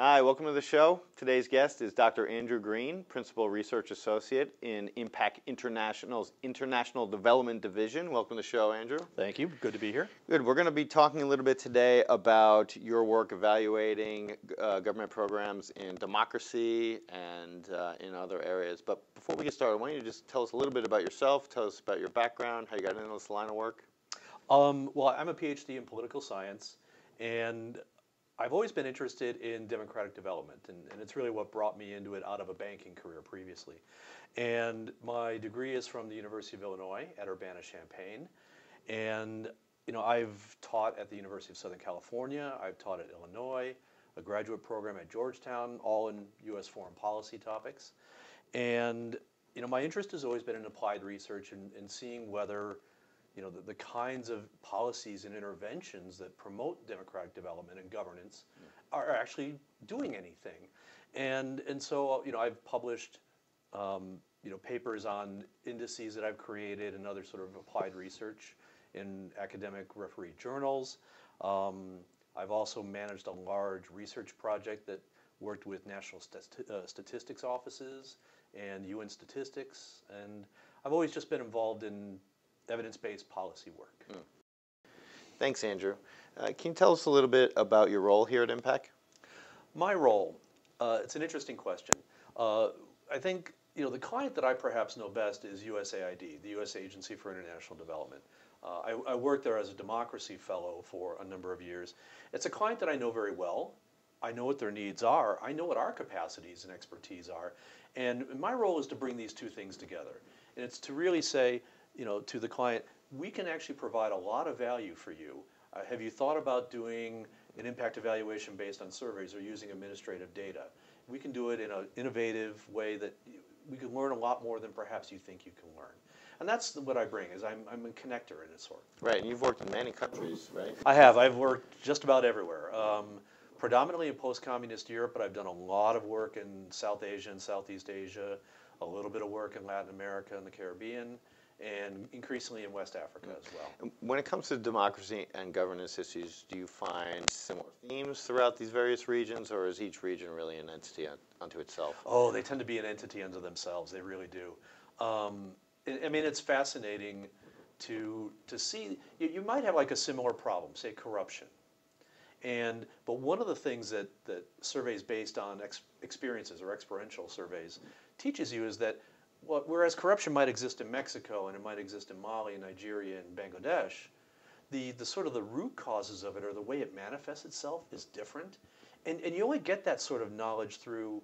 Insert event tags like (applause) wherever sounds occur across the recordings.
Hi, welcome to the show. Today's guest is Dr. Andrew Green, Principal Research Associate in IMPAQ International's International Development Division. Welcome to the show, Andrew. Thank you. Good to be here. Good. We're going to be talking a little bit today about your work evaluating uh, government programs in democracy and uh, in other areas. But before we get started, why don't you just tell us a little bit about yourself, tell us about your background, how you got into this line of work? Um, well, I'm a PhD in political science, and I've always been interested in democratic development, and, and, it's really what brought me into it out of a banking career previously. And my degree is from the University of Illinois at Urbana-Champaign, and you know I've taught at the University of Southern California, I've taught at Illinois, a graduate program at Georgetown, all in U.S. foreign policy topics, and you know my interest has always been in applied research and, and seeing whether you know, the, the kinds of policies and interventions that promote democratic development and governance are actually doing anything. And, and so, you know, I've published, um, you know, papers on indices that I've created and other sort of applied research in academic referee journals. Um, I've also managed a large research project that worked with national uh, statistics offices and UN statistics. And I've always just been involved in evidence-based policy work. Mm. Thanks, Andrew. Uh, can you tell us a little bit about your role here at IMPAQ? My role, uh, it's an interesting question. Uh, I think you know the client that I perhaps know best is USAID, the U.S. Agency for International Development. Uh, I, I, worked there as a democracy fellow for a number of years. It's a client that I know very well. I know what their needs are. I know what our capacities and expertise are. And my role is to bring these two things together. And it's to really say, you know, to the client, we can actually provide a lot of value for you. Uh, have you thought about doing an impact evaluation based on surveys or using administrative data? We can do it in an innovative way that we can learn a lot more than perhaps you think you can learn. And that's what I bring, is I'm, I'm a connector in a sort. Right, and you've worked in many countries, right? I have. I've worked just about everywhere. Um, predominantly in post-communist Europe, but I've done a lot of work in South Asia and Southeast Asia, a little bit of work in Latin America and the Caribbean, and increasingly in West Africa as well. When it comes to democracy and governance issues, do you find similar themes throughout these various regions, or is each region really an entity unto itself? Oh, they tend to be an entity unto themselves. They really do. Um, I mean, it's fascinating to to see. You, you might have like a similar problem, say corruption. And but one of the things that that surveys based on ex experiences or experiential surveys teaches you is that well, whereas corruption might exist in Mexico and it might exist in Mali, and Nigeria, and Bangladesh, the, the sort of the root causes of it or the way it manifests itself is different. And, and you only get that sort of knowledge through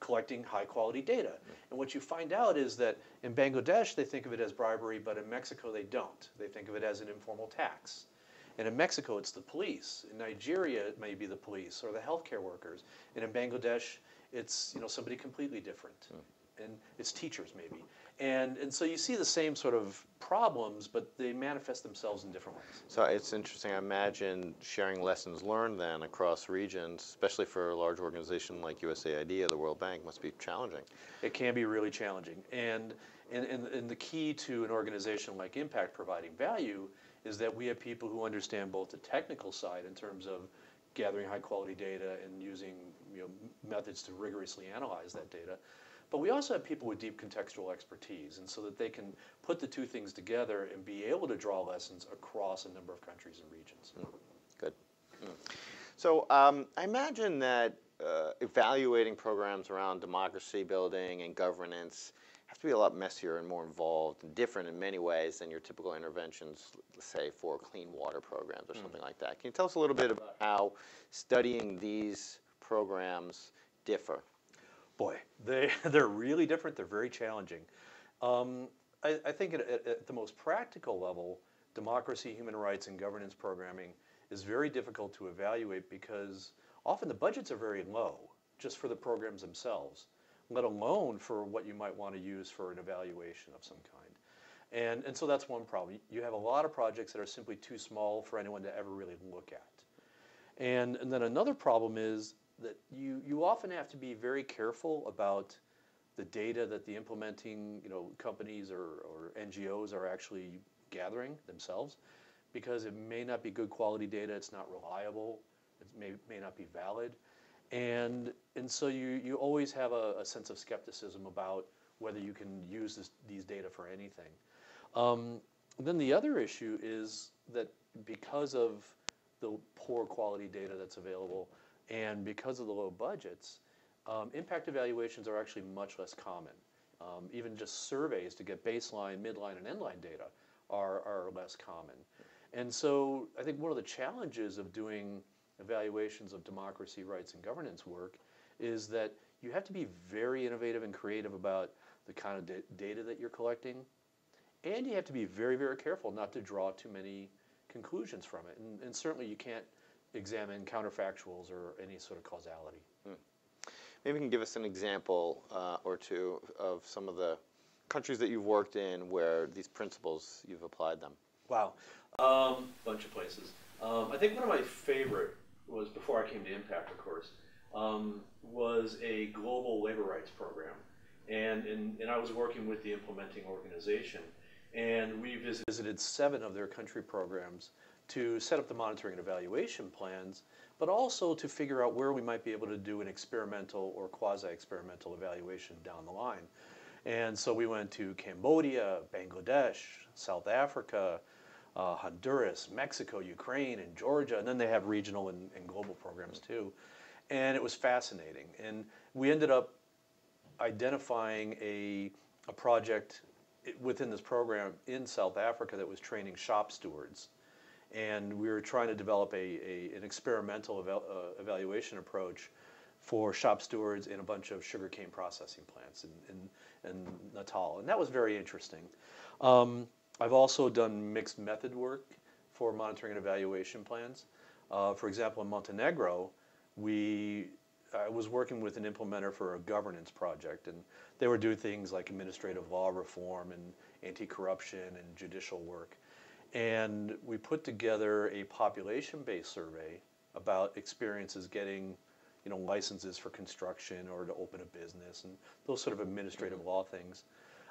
collecting high quality data. And what you find out is that in Bangladesh, they think of it as bribery, but in Mexico, they don't. They think of it as an informal tax. And in Mexico, it's the police. In Nigeria, it may be the police or the healthcare workers. And in Bangladesh, it's you know somebody completely different. Mm and its teachers maybe. And, and so you see the same sort of problems, but they manifest themselves in different ways. So it's interesting. I imagine sharing lessons learned then across regions, especially for a large organization like USAID or the World Bank, must be challenging. It can be really challenging. And, and, and, and the key to an organization like IMPAQ providing value is that we have people who understand both the technical side in terms of gathering high quality data and using you know, methods to rigorously analyze that data, but we also have people with deep contextual expertise, and so that they can put the two things together and be able to draw lessons across a number of countries and regions. Mm. Good. Mm. So um, I imagine that uh, evaluating programs around democracy building and governance have to be a lot messier and more involved and different in many ways than your typical interventions, say, for clean water programs or mm. something like that. Can you tell us a little bit about how studying these programs differ? Boy, (laughs) they, they're really different. They're very challenging. Um, I, I, think at, at, the most practical level, democracy, human rights, and governance programming is very difficult to evaluate because often the budgets are very low just for the programs themselves, let alone for what you might want to use for an evaluation of some kind. And, and so that's one problem. You have a lot of projects that are simply too small for anyone to ever really look at. And, and then another problem is that you, you often have to be very careful about the data that the implementing you know, companies or, or NGOs are actually gathering themselves because it may not be good quality data, it's not reliable, it may, may not be valid. And, and so you, you always have a, a sense of skepticism about whether you can use this, these data for anything. Um, then the other issue is that because of the poor quality data that's available and because of the low budgets, um, impact evaluations are actually much less common. Um, even just surveys to get baseline, midline, and endline data are, are less common. And so I think one of the challenges of doing evaluations of democracy, rights, and governance work is that you have to be very innovative and creative about the kind of data that you're collecting. And you have to be very, very careful not to draw too many conclusions from it. And, and certainly you can't examine counterfactuals or any sort of causality. Hmm. Maybe you can give us an example uh, or two of some of the countries that you've worked in where these principles you've applied them. Wow, um, bunch of places. Um, I think one of my favorite was before I came to IMPAQ, of course, um, was a global labor rights program, and, and and I was working with the implementing organization, and we visited seven of their country programs to set up the monitoring and evaluation plans, but also to figure out where we might be able to do an experimental or quasi-experimental evaluation down the line. And so we went to Cambodia, Bangladesh, South Africa, uh, Honduras, Mexico, Ukraine, and Georgia, and then they have regional and, and global programs too. And it was fascinating. And we ended up identifying a, a project within this program in South Africa that was training shop stewards. And we were trying to develop a, a an experimental uh, evaluation approach for shop stewards in a bunch of sugarcane processing plants in, in, in Natal. And that was very interesting. Um, I've also done mixed method work for monitoring and evaluation plans. Uh, for example, in Montenegro, we I was working with an implementer for a governance project, and they were doing things like administrative law reform and anti-corruption and judicial work. And we put together a population-based survey about experiences getting, you know, licenses for construction or to open a business and those sort of administrative mm-hmm. law things,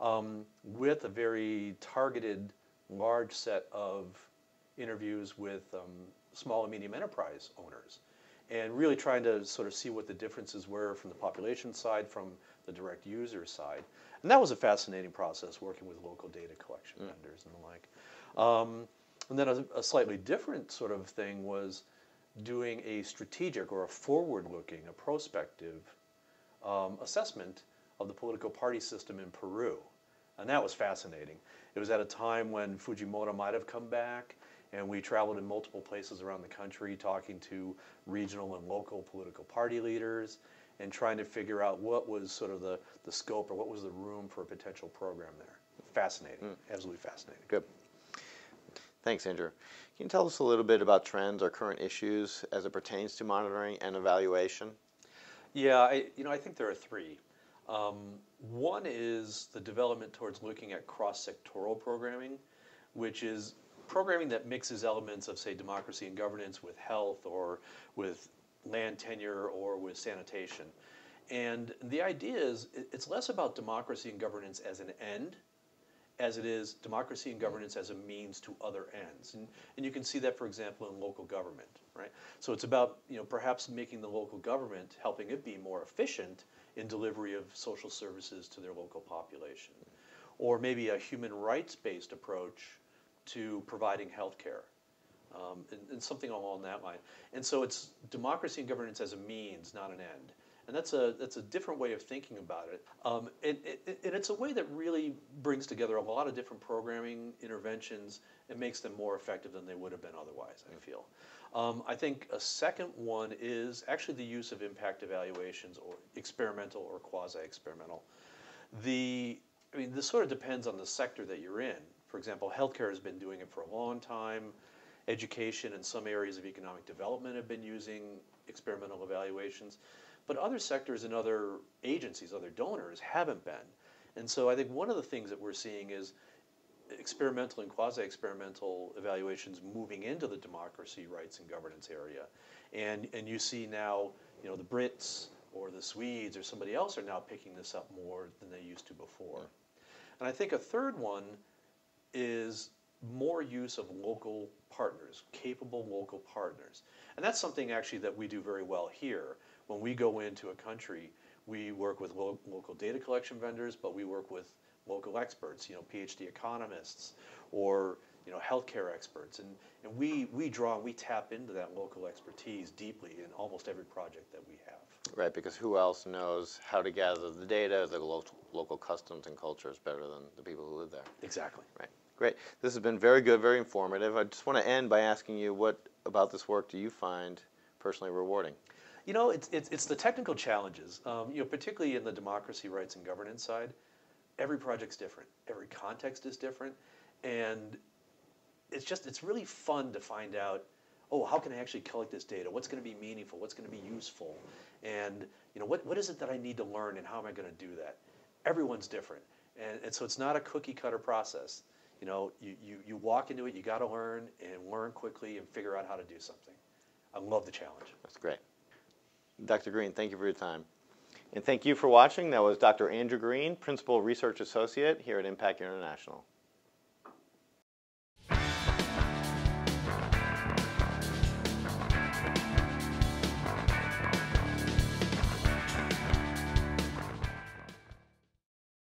um, with a very targeted, large set of interviews with um, small and medium enterprise owners and really trying to sort of see what the differences were from the population side, from the direct user side. And that was a fascinating process, working with local data collection mm. vendors and the like. Um, and then a, a, slightly different sort of thing was doing a strategic or a forward-looking, a prospective um, assessment of the political party system in Peru. And that was fascinating. It was at a time when Fujimori might have come back, and we traveled in multiple places around the country talking to regional and local political party leaders and trying to figure out what was sort of the, the scope or what was the room for a potential program there. Fascinating, mm. absolutely fascinating. Good. Thanks, Andrew. Can you tell us a little bit about trends or current issues as it pertains to monitoring and evaluation? Yeah, I, you know, I think there are three. Um, one is the development towards looking at cross-sectoral programming, which is programming that mixes elements of, say, democracy and governance with health or with land tenure or with sanitation. And the idea is it's less about democracy and governance as an end as it is democracy and governance as a means to other ends. And, and you can see that, for example, in local government, right? So it's about, you know, perhaps making the local government, helping it be more efficient in delivery of social services to their local population. Or maybe a human rights-based approach to providing health care. Um, and, and, something along that line. And so it's democracy and governance as a means, not an end. And that's a, that's a different way of thinking about it. Um, and, and it's a way that really brings together a lot of different programming interventions and makes them more effective than they would have been otherwise, I feel. Um, I think a second one is actually the use of impact evaluations or experimental or quasi-experimental. The, I mean, this sort of depends on the sector that you're in. For example, healthcare has been doing it for a long time. Education and some areas of economic development have been using experimental evaluations. But other sectors and other agencies, other donors haven't been. And so I think one of the things that we're seeing is experimental and quasi-experimental evaluations moving into the democracy, rights, and governance area. And, and you see now, you know, the Brits or the Swedes or somebody else are now picking this up more than they used to before. And I think a third one is more use of local partners, capable local partners. And that's something actually that we do very well here. When we go into a country, we work with lo- local data collection vendors, but we work with local experts, you know, PhD economists or you know, healthcare experts, and, and we, we draw and we tap into that local expertise deeply in almost every project that we have. Right, because who else knows how to gather the data, the lo- local customs and cultures better than the people who live there? Exactly. Right. Great. This has been very good, very informative. I just want to end by asking you what about this work do you find personally rewarding? You know, it's, it's, it's the technical challenges, um, you know, particularly in the democracy, rights, and governance side. Every project's different. Every context is different. And it's just, it's really fun to find out, oh, how can I actually collect this data? What's going to be meaningful? What's going to be useful? And, you know, what, what is it that I need to learn and how am I going to do that? Everyone's different. And, and so it's not a cookie cutter process. You know, you, you, you walk into it, you got to learn and learn quickly and figure out how to do something. I love the challenge. That's great. Dr. Green, thank you for your time. And thank you for watching. That was Dr. Andrew Green, Principal Research Associate here at IMPAQ International.